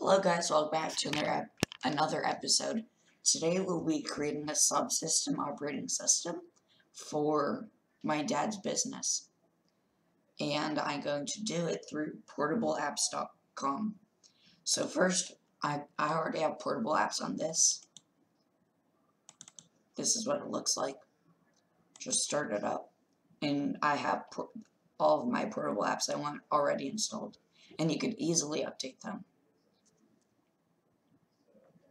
Hello guys, welcome back to another, another episode. Today we'll be creating a subsystem operating system for my dad's business. And I'm going to do it through portableapps.com. So first, I, I already have portable apps on this. This is what it looks like. Just start it up. And I have all of my portable apps I want already installed. And you could easily update them.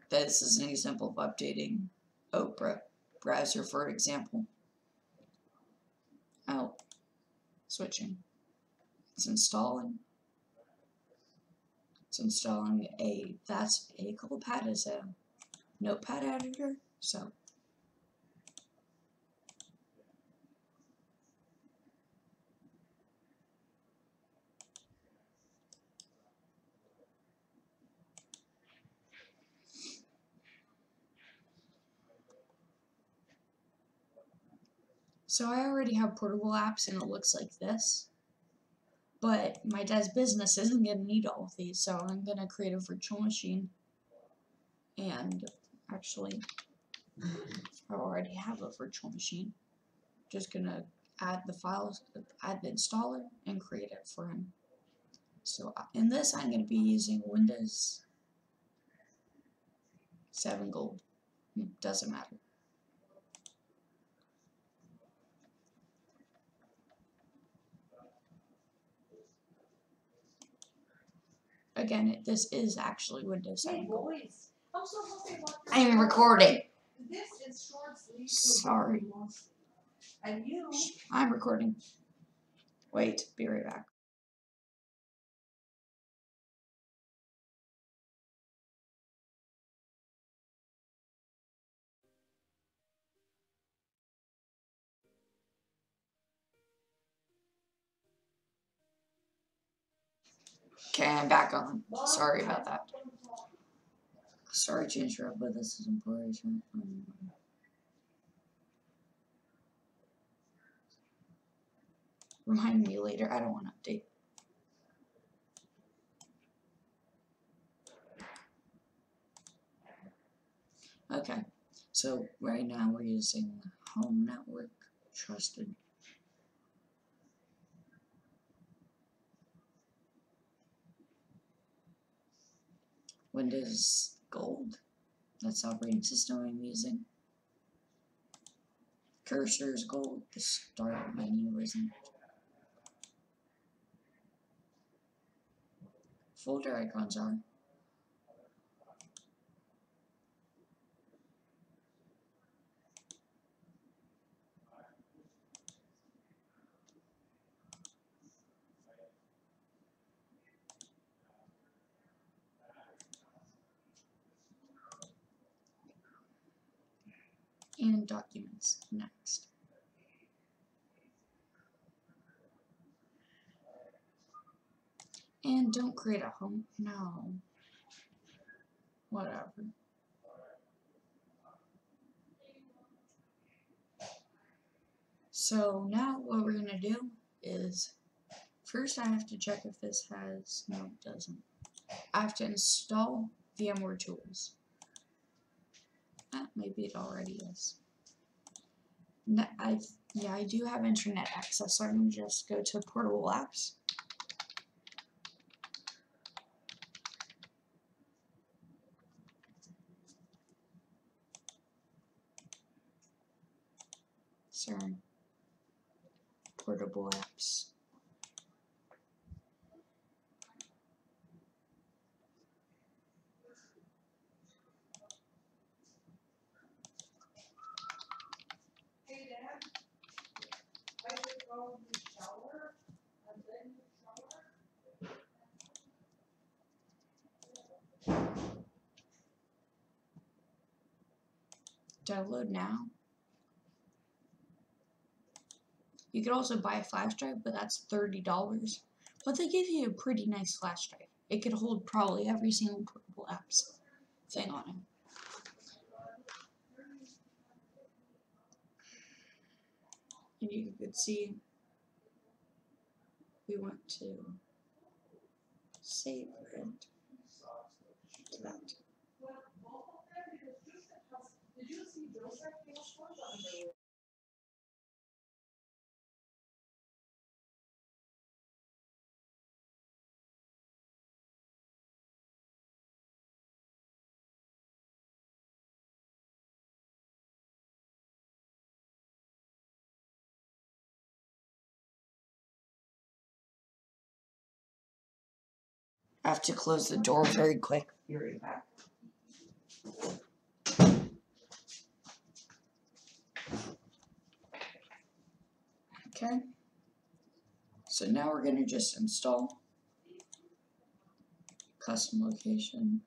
This is an example of updating Opera browser, for example. Out. Switching. It's installing. It's installing a, that's a pad as a notepad editor, so So I already have portable apps and it looks like this. But my dad's business isn't going to need all of these, so I'm going to create a virtual machine. And actually, I already have a virtual machine. Just going to add the files, add the installer, and create it for him. So uh, in this, I'm going to be using Windows 7 Gold. Hmm, doesn't matter. Again, it, this is actually Windows 7 Gold. I am recording. Sorry. And you? I'm recording. Wait, be right back. Okay, I'm back on. Sorry about that. Sorry to interrupt, but this is important. Remind me later. I don't want to update. Okay, so right now we're using Home Network Trusted Windows Gold. That's the operating system I'm using. Cursor is gold. The start menu isn't. Folder icons are. and documents next. And don't create a home. No. Whatever. So now what we're going to do is first I have to check if this has, no it doesn't. I have to install VMware Tools. Ah, maybe it already is. I yeah, I do have internet access, so I can just go to portable apps. Sorry. Portable apps. Download now. You could also buy a flash drive, but that's $30. But they give you a pretty nice flash drive. It could hold probably every single portable apps thing on it. And you could see we want to save it to that. I have to close the door very quick. Be right back. Okay. So now we're gonna just install custom location.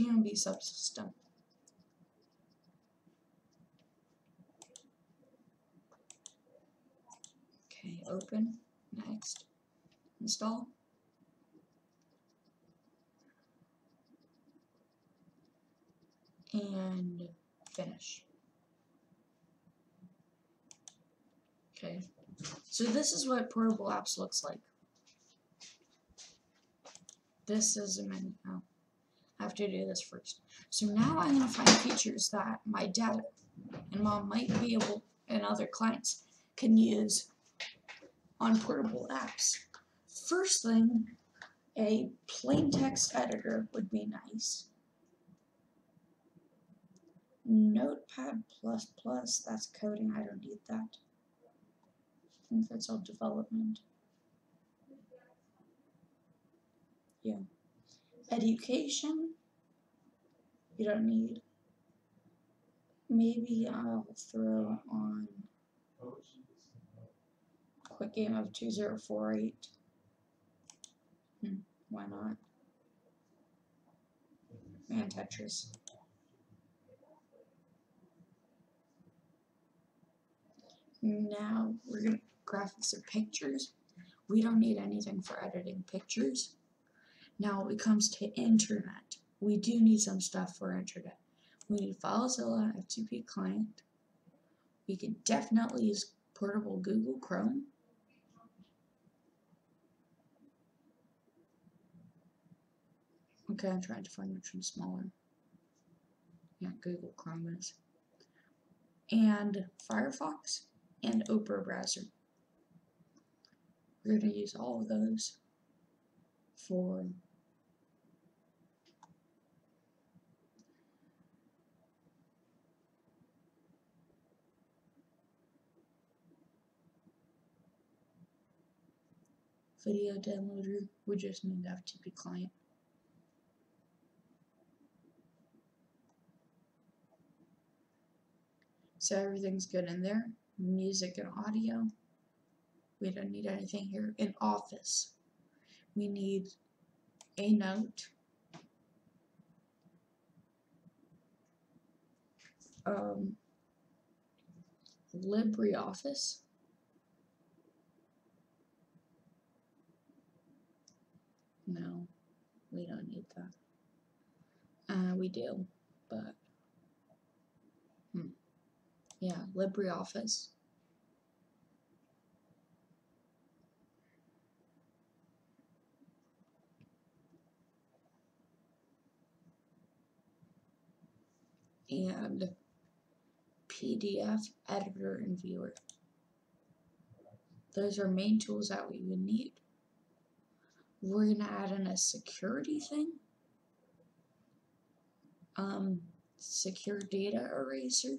TMB subsystem. Okay, open, next, install. And finish. Okay, so this is what portable apps looks like. This is a menu. Oh. I have to do this first. So now I'm going to find features that my dad and mom might be able, and other clients can use on portable apps. First thing, a plain text editor would be nice. Notepad++, plus that's coding, I don't need that. I think that's all development. Yeah education. You don't need maybe I'll throw on quick game of 2048 hmm, why not? And Tetris. Now we're gonna graphics or pictures. We don't need anything for editing pictures now, when it comes to internet, we do need some stuff for internet. We need FileZilla FTP client. We can definitely use portable Google Chrome. Okay, I'm trying to find which one's smaller. Yeah, Google Chrome is. And Firefox and Opera browser. We're going to use all of those for video downloader, we just need the FTP client. So everything's good in there. Music and audio. We don't need anything here. In Office, we need a note. Um, LibreOffice. No, we don't need that. Uh, we do, but hmm. yeah, LibreOffice. and PDF editor and viewer. Those are main tools that we would need. We're going to add in a security thing. Um, secure data eraser.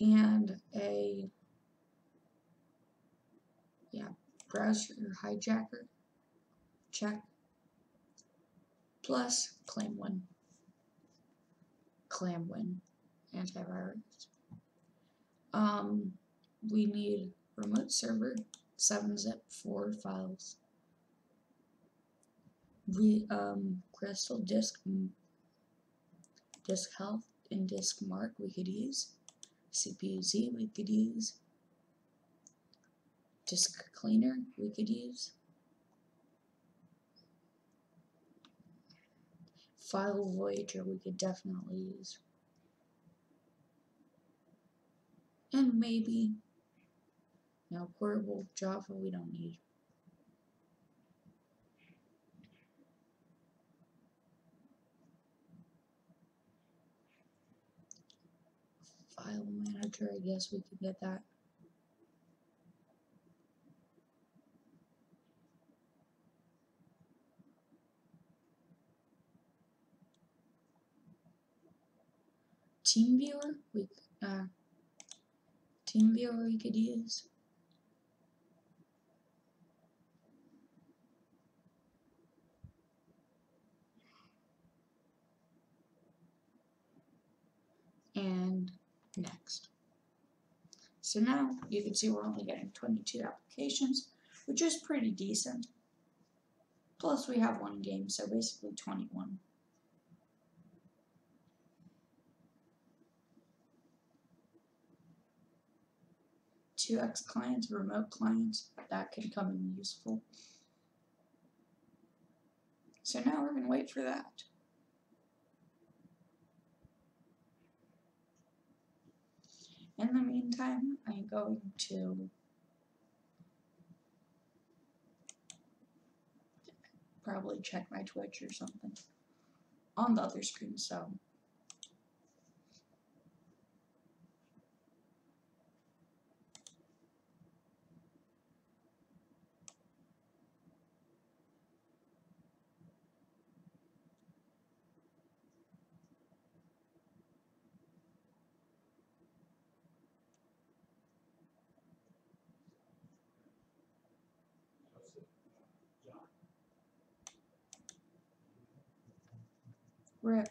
And a, yeah, browser hijacker check plus claim ClamWin antivirus. Um, we need remote server, 7-zip, 4 files. We, um, Crystal disk, disk health and disk mark we could use. CPU Z we could use. Disk cleaner we could use. File Voyager we could definitely use. And maybe, now portable Java we don't need. File manager, I guess we could get that. TeamViewer, we uh, TeamViewer we could use. And next. So now you can see we're only getting 22 applications, which is pretty decent. Plus we have one game, so basically 21. 2x clients, remote clients, that can come in useful. So now we're going to wait for that. In the meantime, I'm going to probably check my Twitch or something on the other screen, so Rip.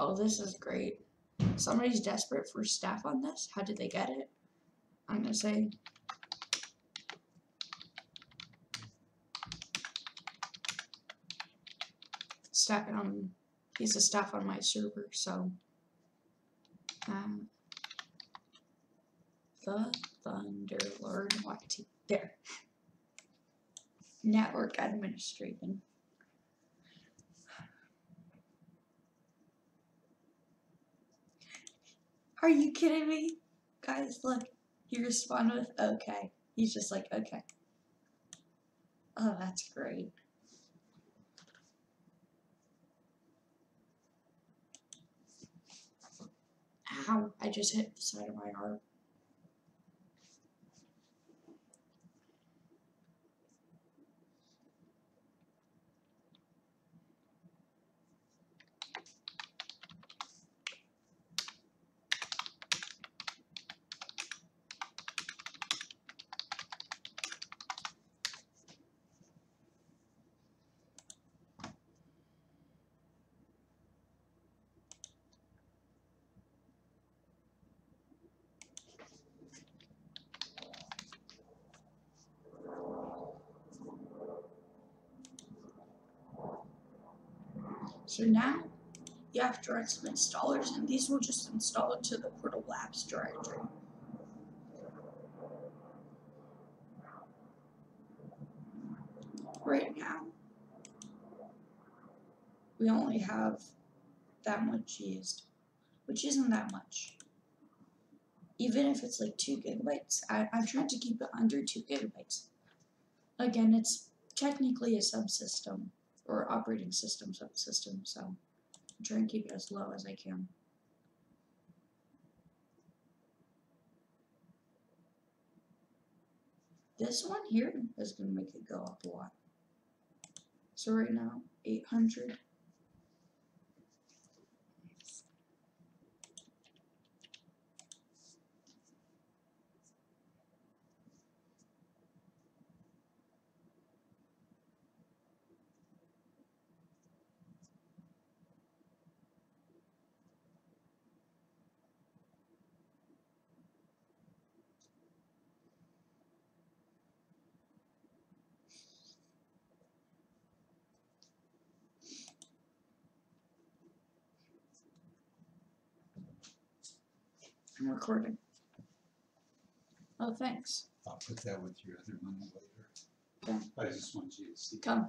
Oh, this is great. Somebody's desperate for staff on this. How did they get it? I'm gonna say on he's a staff on my server, so um the Thunderlord YT there. Network administrating. Are you kidding me? Guys, look. He responded with okay. He's just like, okay. Oh, that's great. Ow, I just hit the side of my arm. So now you have to write some installers and these will just install it to the Portable Apps directory. Right now, we only have that much used, which isn't that much. Even if it's like 2 gigabytes, I, I'm trying to keep it under 2 gigabytes. Again, it's technically a subsystem or operating systems of the system subsystem, so I'm trying to keep it as low as I can. This one here is going to make it go up a lot. So right now, 800. Recording. Oh, thanks. I'll put that with your other money later. Okay. I just want you to see. Come.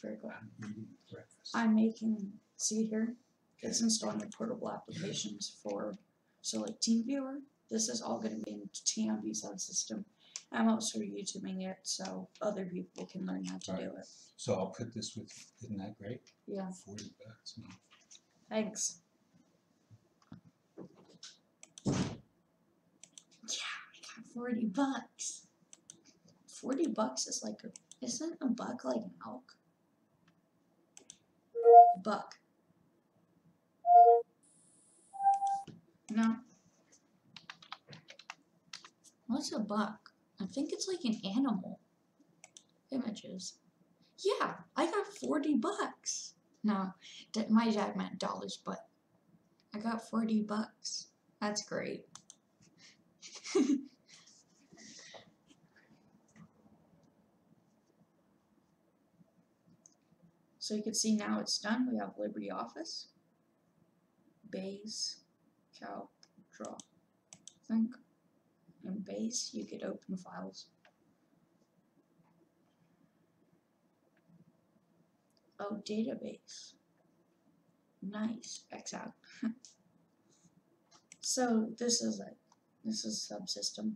Very good. I'm eating breakfast. I'm making, see here, it's installing the portable applications for, so like TeamViewer, this is all gonna be in TMV subsystem. I'm also YouTubing it so other people can learn how to do it. So I'll put this with, isn't that great? Yeah, Forty bucks, no. thanks. 40 bucks. 40 bucks is like, a, isn't a buck like an elk? Buck. No. What's a buck? I think it's like an animal. Images. Yeah, I got 40 bucks. No, my dad meant dollars, but I got 40 bucks. That's great. so you can see now it's done. We have LibreOffice, base, calc, draw, I think. In base, you could open files. Oh, database. Nice. Out. so this is a this is subsystem.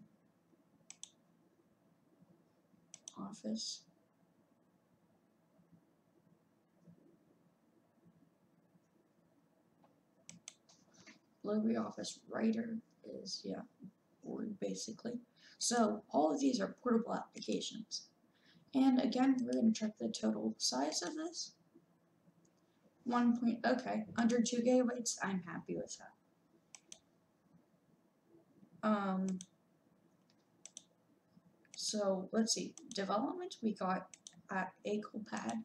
Office. LibreOffice Writer is yeah, Word basically. So all of these are portable applications. And again, we're going to check the total size of this. One point, okay, under two gigabytes, I'm happy with that. Um, so let's see, development we got at AkelPad.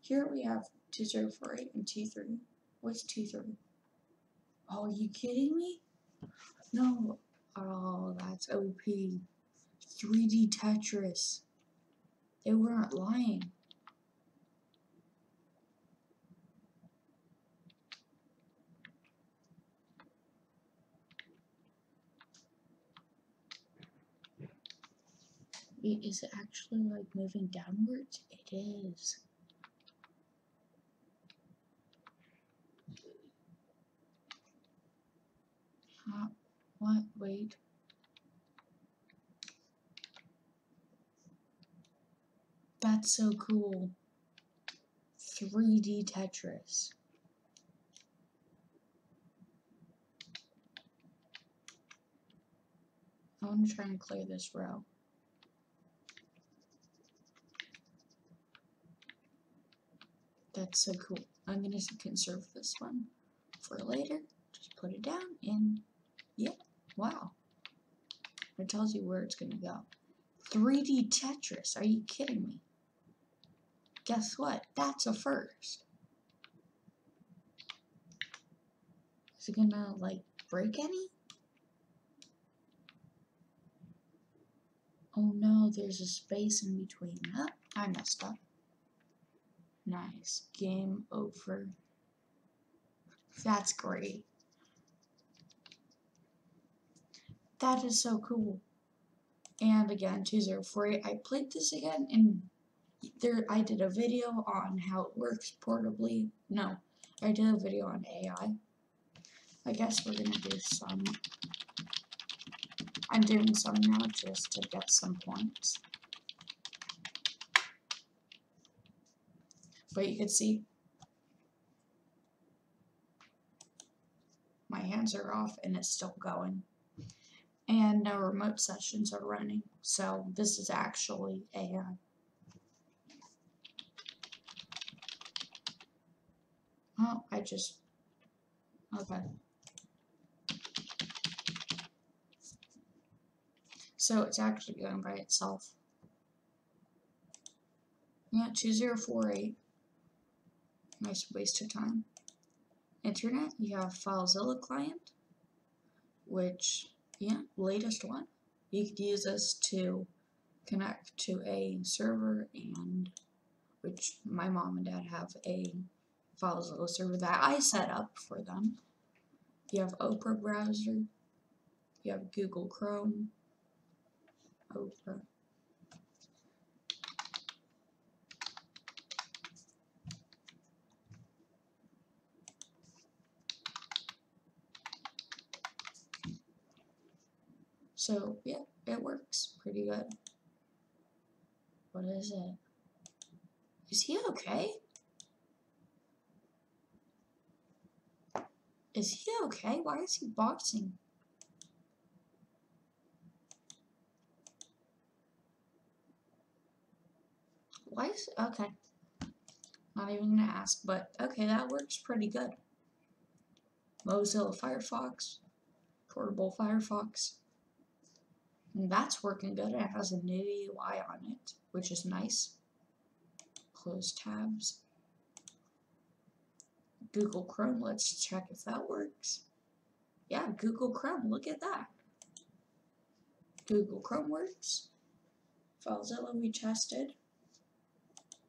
Here we have 2048 and T3. What's T3? Oh, are you kidding me? No. Oh, that's OP. 3D Tetris. They weren't lying. Is it actually like moving downwards? It is. What? Wait. That's so cool. 3D Tetris. I want to try and clear this row. That's so cool. I'm going to conserve this one for later. Just put it down and yeah, wow. It tells you where it's going to go. 3D Tetris. Are you kidding me? Guess what? That's a first. Is it gonna like break any? Oh no, there's a space in between. Oh, I messed up. Nice. Game over. That's great. That is so cool. And again, 2048. I played this again and there I did a video on how it works portably. No, I did a video on AI. I guess we're gonna do some. I'm doing some now just to get some points. But you can see my hands are off and it's still going. And no remote sessions are running. So this is actually AI. Oh, I just. Okay. So it's actually going by itself. Yeah, 2048. Nice waste of time. Internet, you have FileZilla client, which, yeah, latest one. You could use this to connect to a server and which my mom and dad have a FileZilla server that I set up for them. You have Opera browser. You have Google Chrome. Opera. So yeah, it works pretty good. What is it? Is he okay? Is he okay? Why is he boxing? Why is okay? Not even gonna ask, but okay, that works pretty good. Mozilla Firefox, portable Firefox. And that's working good. It has a new UI on it, which is nice. Close tabs. Google Chrome, let's check if that works. Yeah, Google Chrome, look at that. Google Chrome works. FileZilla we tested.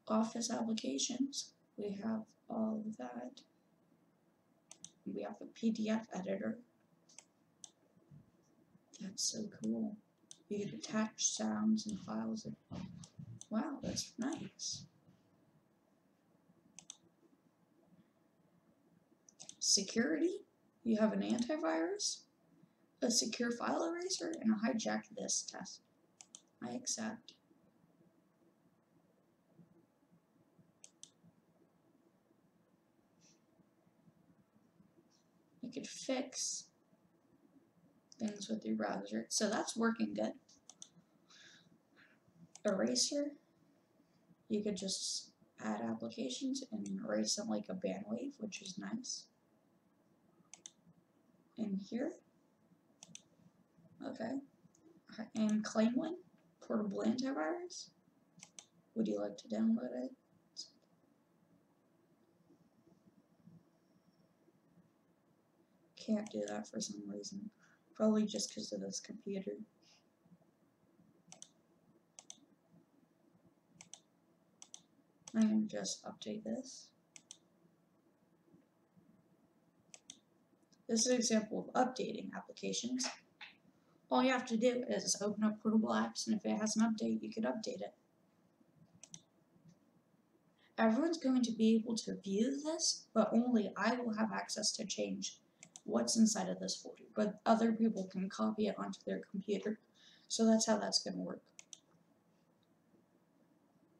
Office applications, we have all of that. We have a PDF editor. That's so cool. You can attach sounds and files. And, wow, that's nice. Security, you have an antivirus, a secure file eraser, and a hijack this test. I accept. You could fix things with your browser. So that's working good. Eraser, you could just add applications and erase them like a band wave, which is nice. In here, okay, and ClamWin, portable antivirus. Would you like to download it? Can't do that for some reason. Probably just because of this computer. I can just update this. This is an example of updating applications. All you have to do is open up Portable Apps, and if it has an update, you can update it. Everyone's going to be able to view this, but only I will have access to change what's inside of this folder, but other people can copy it onto their computer. So that's how that's going to work.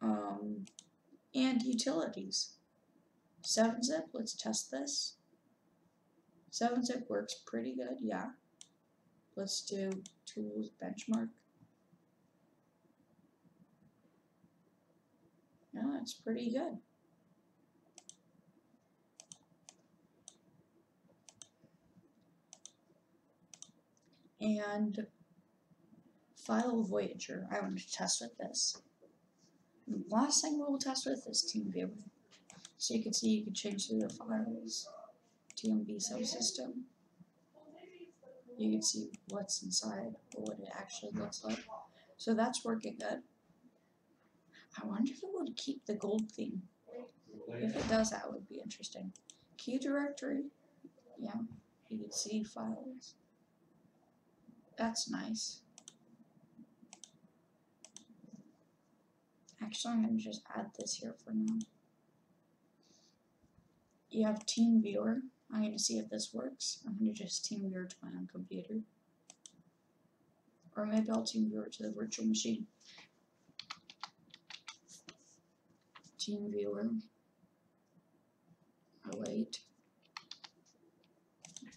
Um, and utilities. 7-zip, let's test this. 7-zip works pretty good, yeah. Let's do tools benchmark. Yeah, it's pretty good. and file Voyager. I want to test with this. And last thing we'll test with is TeamViewer. So you can see you can change through the files, TMV subsystem. You can see what's inside or what it actually looks like. So that's working good. I wonder if it would keep the gold theme. If it does, that would be interesting. Key directory, yeah, you can see files. That's nice. Actually, I'm going to just add this here for now. You have TeamViewer. I'm going to see if this works. I'm going to just TeamViewer to my own computer. Or maybe I'll TeamViewer to the virtual machine. TeamViewer. Oh, wait.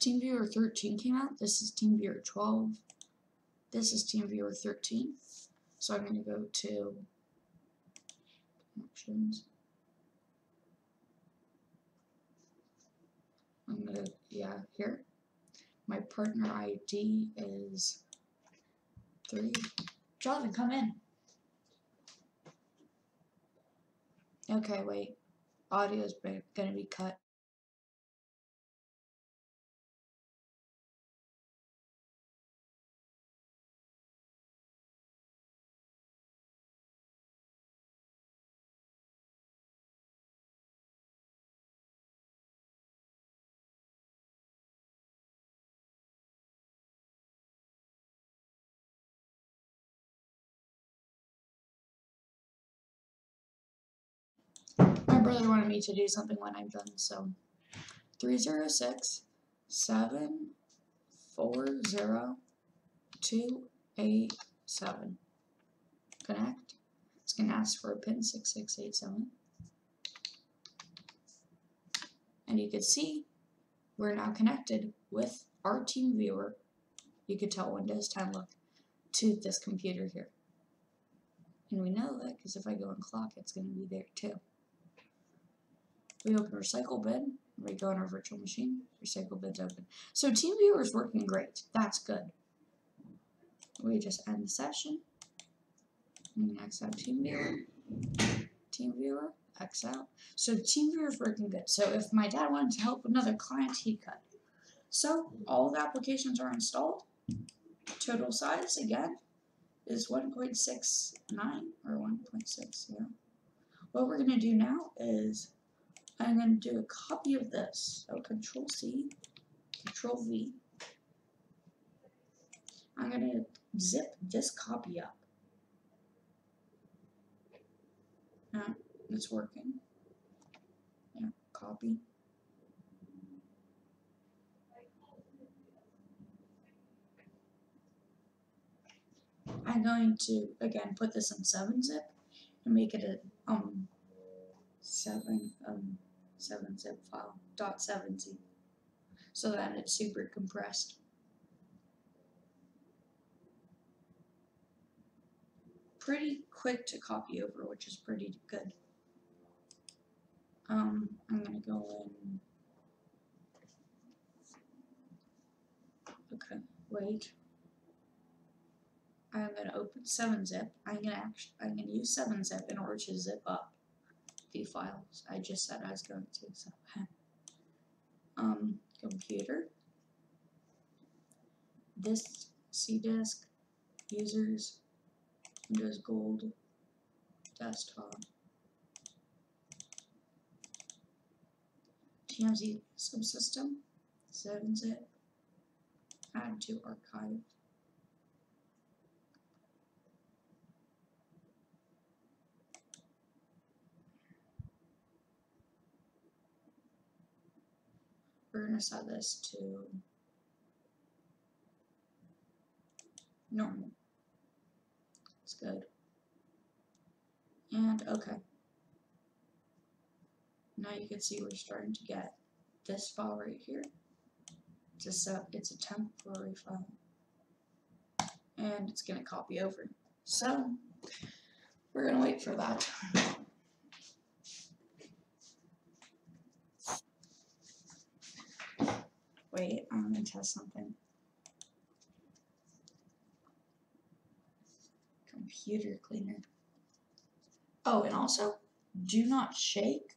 TeamViewer 13 came out. This is TeamViewer 12. This is TeamViewer 13. So I'm going to go to I'm to, yeah, here. My partner ID is 3. Jonathan, come in. Okay, wait. Audio is going to be cut. Brother wanted me to do something when I'm done, so 306 740 287. Connect. It's going to ask for a pin 6687. And you can see we're now connected with our team viewer. You could tell Windows 10 look to this computer here. And we know that because if I go and clock, it's going to be there too. We open recycle bin, we go in our virtual machine, recycle bin's open. So TeamViewer is working great. That's good. We just end the session. Can X out TeamViewer. TeamViewer, X out. So TeamViewer is working good. So if my dad wanted to help another client, he could. So all the applications are installed. Total size again is 1.69 or 1.6, yeah. What we're gonna do now is I'm going to do a copy of this. So Control C, Control V. I'm going to zip this copy up. Yeah, it's working. Yeah, copy. I'm going to again put this in 7-zip and make it a um 7 um 7 zip file dot 7 z so that it's super compressed. Pretty quick to copy over, which is pretty good. Um, I'm gonna go in. Okay, wait. I'm gonna open 7-zip. I'm gonna actually, I'm gonna use 7-zip in order to zip up the files. I just said I was going to, so um, computer, this C disk, users, Windows Gold, desktop, TMZ subsystem, 7-zip, add to archive. We're gonna set this to normal. It's good. And okay. Now you can see we're starting to get this file right here. It's a set, it's a temporary file. And it's gonna copy over. So we're gonna wait for that. Wait, I'm gonna test something. Computer cleaner. Oh, and also, do not shake.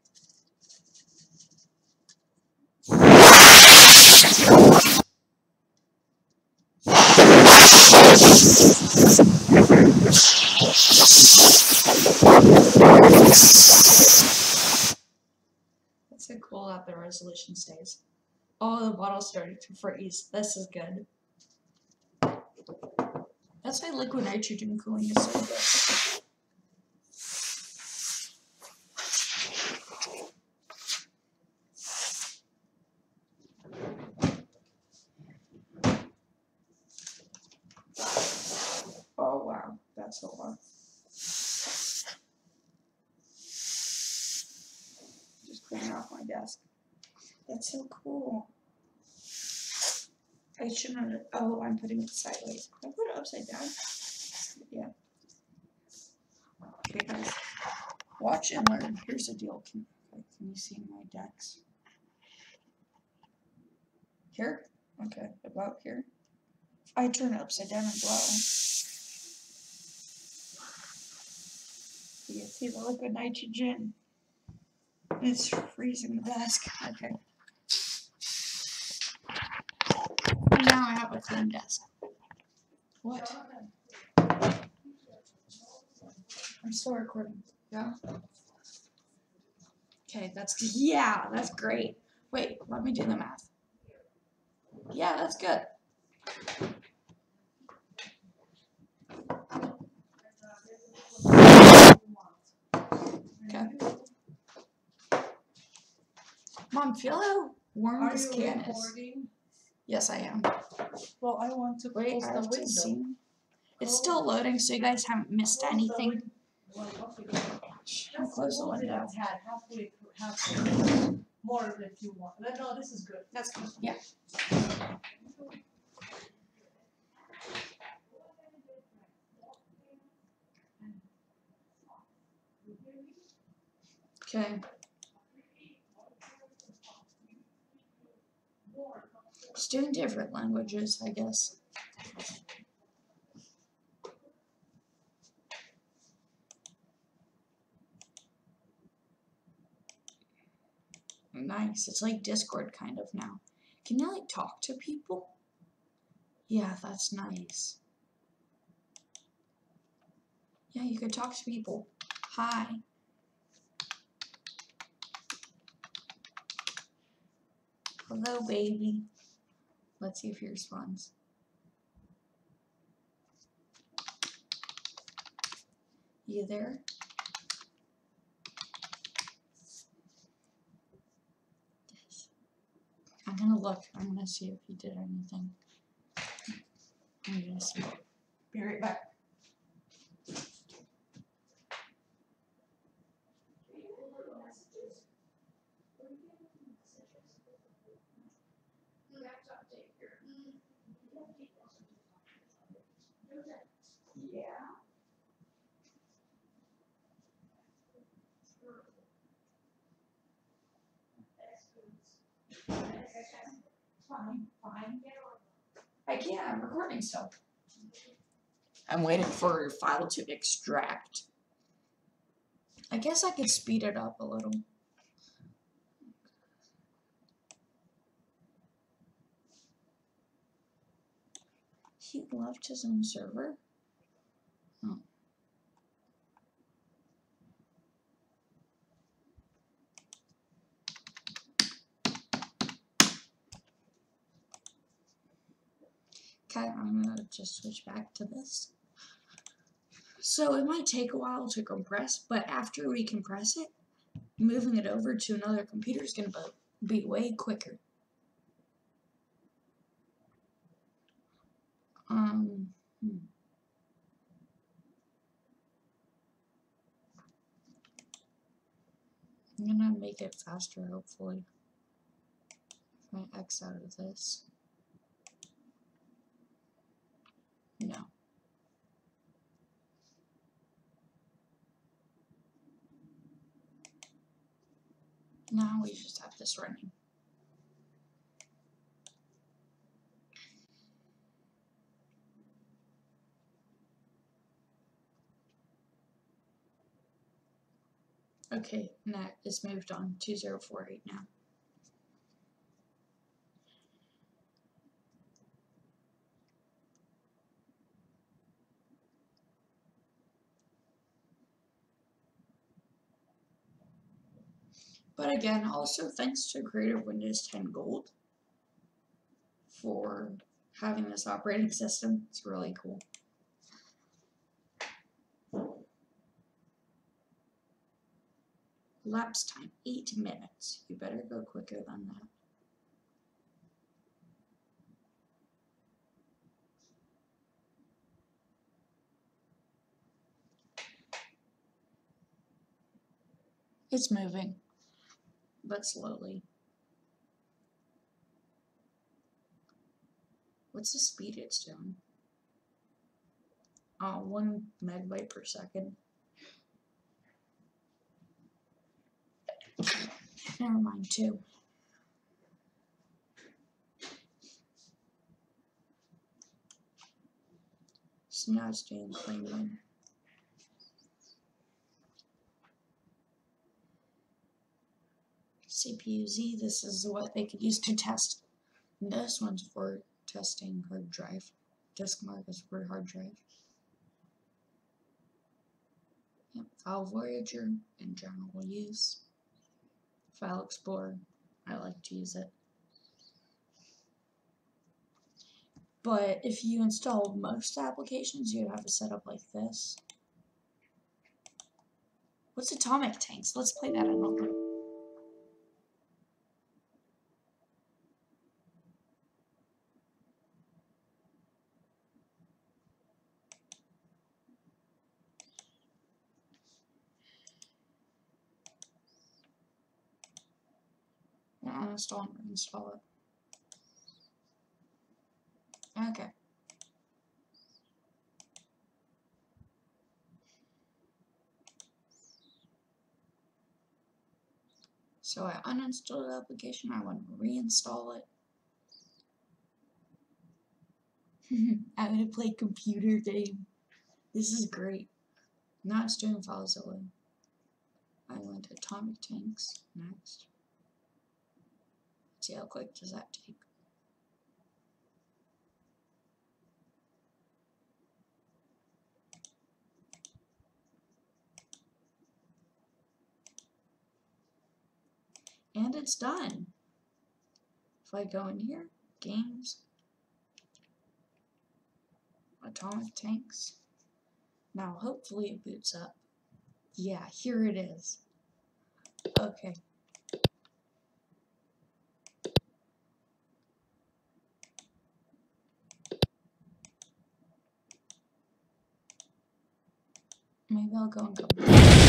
That's so cool that the resolution stays. Oh, the bottle's starting to freeze. This is good. That's why liquid nitrogen cooling is so good. Oh wow, that's a lot. Just cleaning off my desk. That's so cool. I shouldn't oh, I'm putting it sideways. I put it upside down. Yeah. Okay, guys. Watch and learn. Here's the deal. Can, can you see my decks? Here? Okay, about here. I turn it upside down and blow. You can see the liquid nitrogen. It's freezing the desk. Okay. And now I have a clean desk. What? I'm still recording. Yeah. Okay, that's yeah, that's great. Wait, let me do the math. Yeah, that's good. Okay. Mom, feel how warm Are this can is. Yes, I am. Well, I want to Wait, close I the have to window. see. It's still loading, so you guys haven't missed Close the anything. win- Well, okay. I'll close the window. had halfway, halfway, more if you want, no, this is good. That's good. Yeah. Okay. Just doing different languages, I guess. Nice. It's like Discord kind of now. Can you like talk to people? Yeah, that's nice. Yeah, you could talk to people. Hi. Hello, baby. Let's see if he responds. You there? Yes. I'm gonna look. I'm gonna see if he did anything. I'm gonna see. Be right back. Fine, fine. I can't. I'm recording still. I'm waiting for your file to extract. I guess I could speed it up a little. He left his own server? Oh. Okay, I'm gonna just switch back to this. So it might take a while to compress, but after we compress it, moving it over to another computer is gonna be, be way quicker. Um, hmm. I'm gonna make it faster, hopefully. If I X out of this. No. Now we just have this running. Okay, and that is moved on 2048 now. But again, also thanks to Creative Windows 10 Gold for having this operating system. It's really cool. Lapse time, 8 minutes. You better go quicker than that. It's moving, but slowly. What's the speed it's doing? Oh, one megabyte per second. Never mind, two. So now it's doing clean CPU Z, this is what they could use to test. This one's for testing hard drive. Disk mark is for hard drive. Yep, File Voyager in general use. File Explorer, I like to use it. But if you install most applications, you'd have a setup like this. What's Atomic Tanks? Let's play that. Uninstall and reinstall it. Okay. So I uninstalled the application, I want to reinstall it. I'm gonna play computer game. This is great. Now it's doing FileZilla. I went to Atomic Tanks next. See how quick does that take. And it's done. If I go in here, games, atomic tanks. Now hopefully it boots up. Yeah, here it is. Okay. Maybe I'll go and come.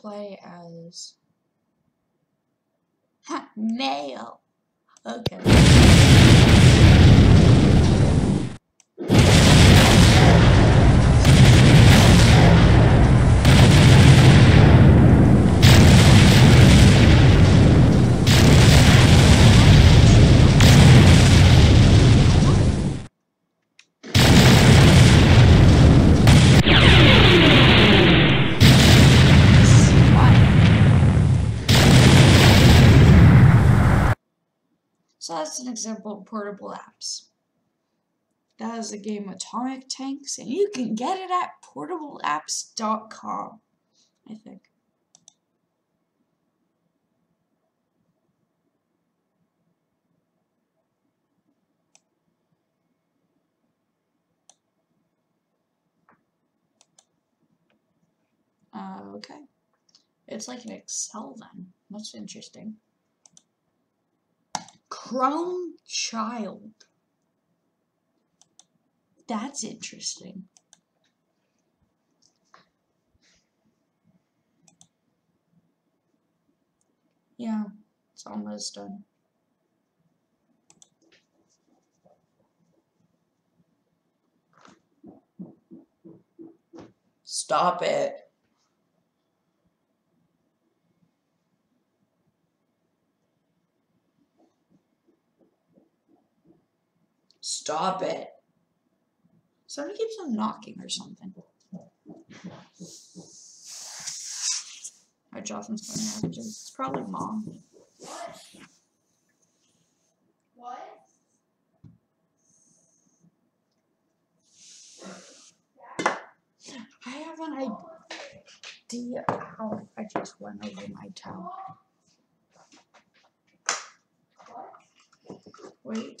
Play as ha, male. Okay. So that's an example of portable apps. That is the game Atomic Tanks, and you can get it at portableapps.com, I think. Uh, okay. It's like an Excel then. That's interesting. Chrome Child. That's interesting. Yeah, it's almost done. Stop it. Stop it. Somebody keeps on knocking or something. Alright, Jocelyn's going to It's probably mom. What? I have an idea how I just went over my toe. Wait.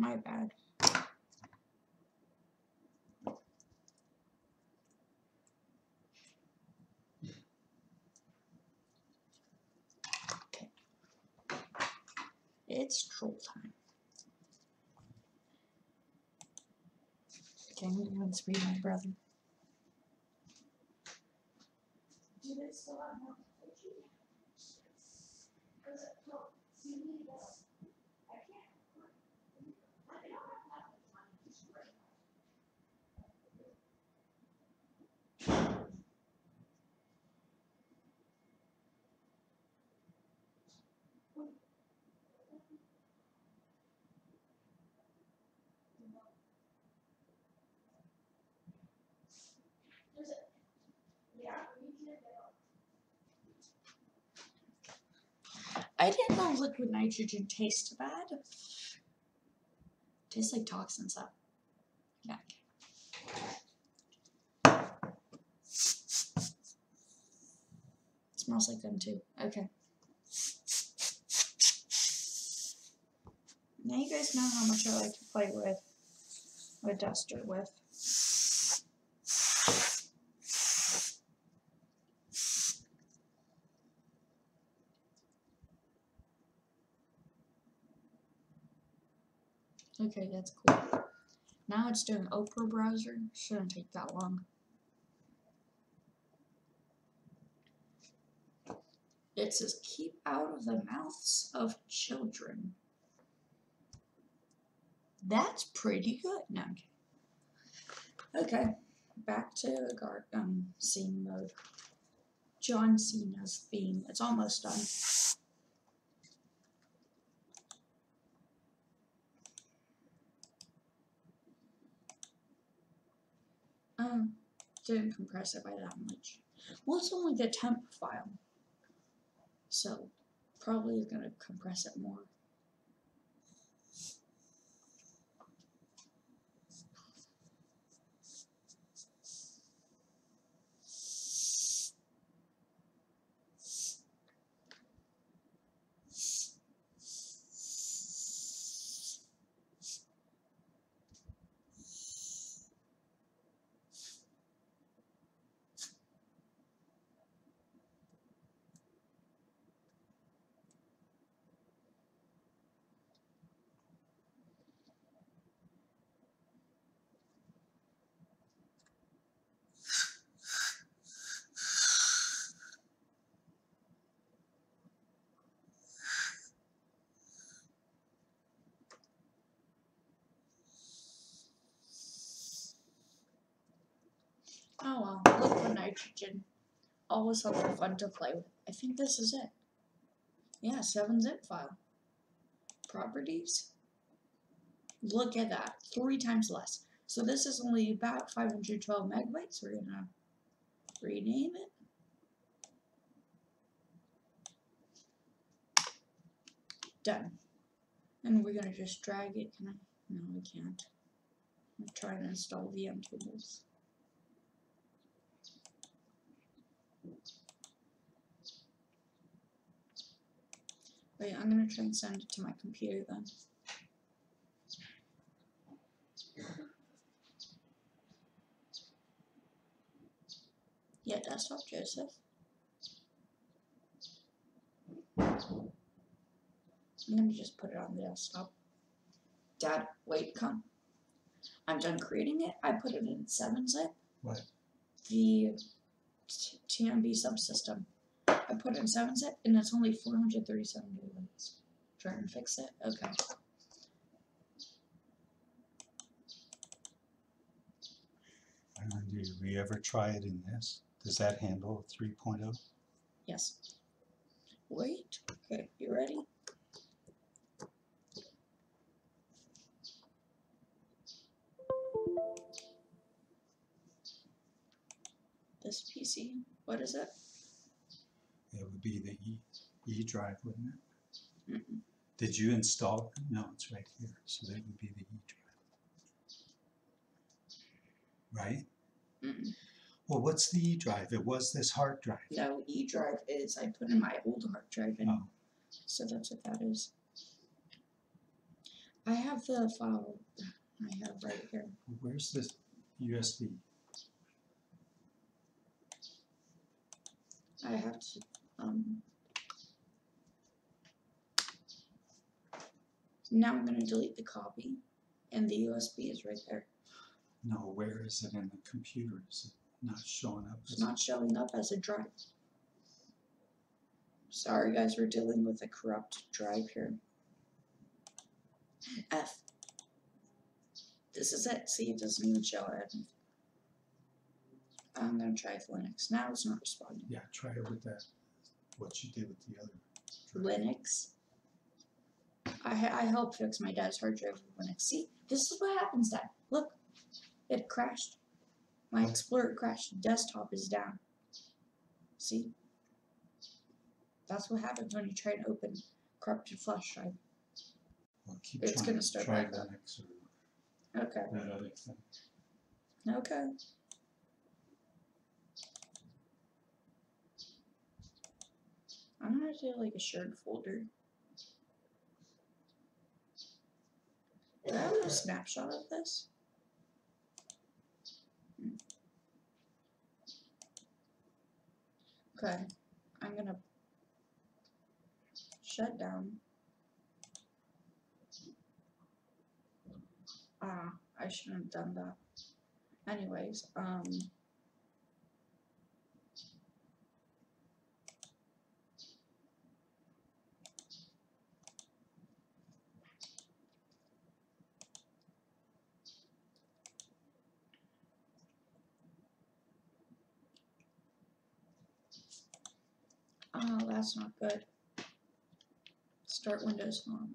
My bad. Okay. It's troll time. Okay, you go and be my brother. I didn't know liquid nitrogen tastes bad. Tastes like toxins though. Yeah. Smells like them too. Okay. Now you guys know how much I like to play with with duster with. Okay, that's cool. Now it's doing Opera browser. Shouldn't take that long. It says keep out of the mouths of children. That's pretty good. No. I'm. Okay, back to guard um scene mode. John Cena's theme. It's almost done. Um, didn't compress it by that much. Well, it's only the temp file, so probably gonna compress it more. Oh well, liquid nitrogen. Always something fun to play with. I think this is it. Yeah, 7 zip file. Properties. Look at that. Three times less. So this is only about 512 megabytes. We're gonna rename it. Done. And we're gonna just drag it. Can I? No, we can't. I'm trying to install VM tables. Wait, I'm gonna try and send it to my computer then. Yeah, desktop Joseph. I'm gonna just put it on the desktop. Dad, wait, come. I'm done creating it. I put it in 7-zip. What? The TMB subsystem. I put in 7-zip, and it's only 437 gigabytes. Try and fix it? Okay. Did we ever try it in this? Does that handle oh? 3.0? Yes. Wait. Okay, you ready? This PC, what is it? It would be the E, E drive, wouldn't it? Mm-mm. Did you install it? No, it's right here, so that would be the E drive. Right? Mm-mm. Well, what's the E drive? It was this hard drive. No, E drive is I put in my old hard drive in. Oh. So that's what that is. I have the file I have right here. Where's this USB? I have to um Now I'm gonna delete the copy, and the USB is right there. No, where is it in the computer? Is it not showing up? It's not showing up as a drive. Sorry guys, we're dealing with a corrupt drive here. F. This is it. See, it doesn't even show it. I'm gonna try with Linux. Now it's not responding. Yeah, try it with that, what you did with the other. drive. Linux. I I helped fix my dad's hard drive with Linux. See, this is what happens, Dad. Look, it crashed. My Explorer crashed. Desktop is down. See, that's what happens when you try and open corrupted flash drive. Well, keep It's trying, gonna start try back up. Linux or Okay. that other thing. Okay. I'm gonna do like a shared folder. Do I have a snapshot of this? Hmm. Okay, I'm gonna shut down. Ah, I shouldn't have done that. Anyways, um. Oh, that's not good. Start Windows normal.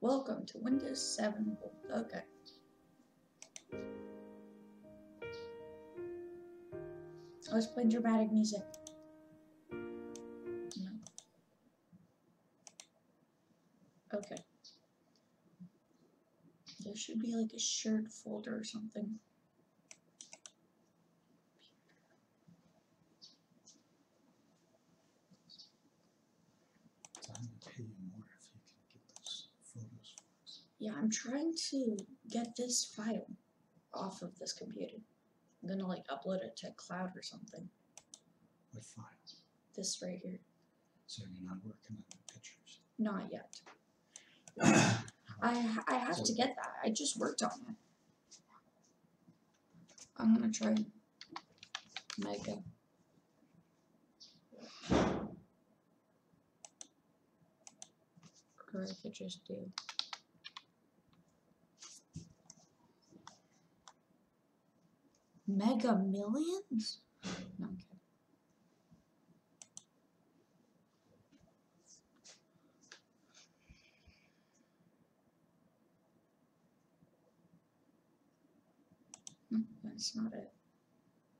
Welcome to Windows 7 Okay. Let's play dramatic music. Okay. There should be like a shared folder or something. Yeah, I'm trying to get this file off of this computer. I'm gonna like upload it to cloud or something. What file? This right here. So you're not working on the pictures. Not yet. I I have to get that. I just worked on it. I'm gonna try Mega. Or I could just do Mega Millions? No, I'm kidding. That's not it.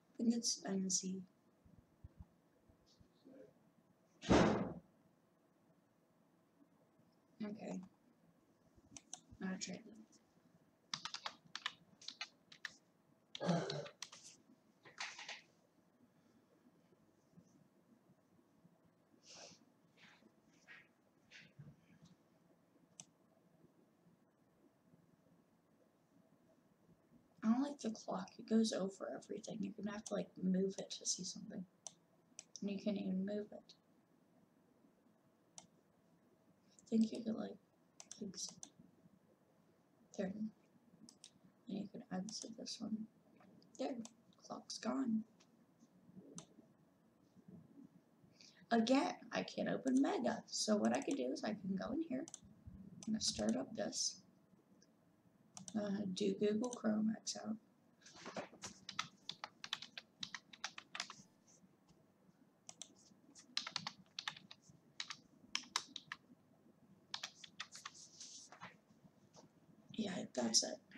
I think it's NZ. Okay. I'll try that. I don't the clock. It goes over everything. You're gonna have to like move it to see something. And you can't even move it. I think you could like exit. There. And you can exit this one. There. Clock's gone. Again, I can't open Mega. So what I could do is I can go in here. I'm gonna start up this. Uh, do Google Chrome X out. Yeah, that's it.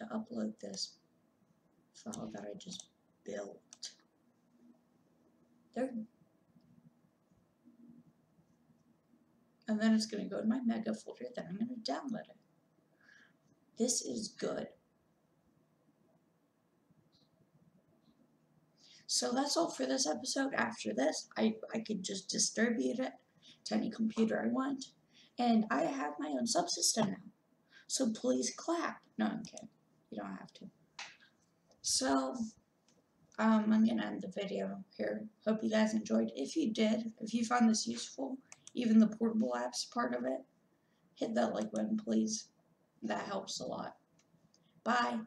To upload this file that I just built. There. And then it's going to go to my mega folder, then I'm going to download it. This is good. So that's all for this episode. After this, I, I could just distribute it to any computer I want. And I have my own subsystem now. So please clap. No, I'm kidding. You don't have to. So, um, I'm gonna end the video here. Hope you guys enjoyed. If you did, if you found this useful, even the portable apps part of it, hit that like button, please. That helps a lot. Bye.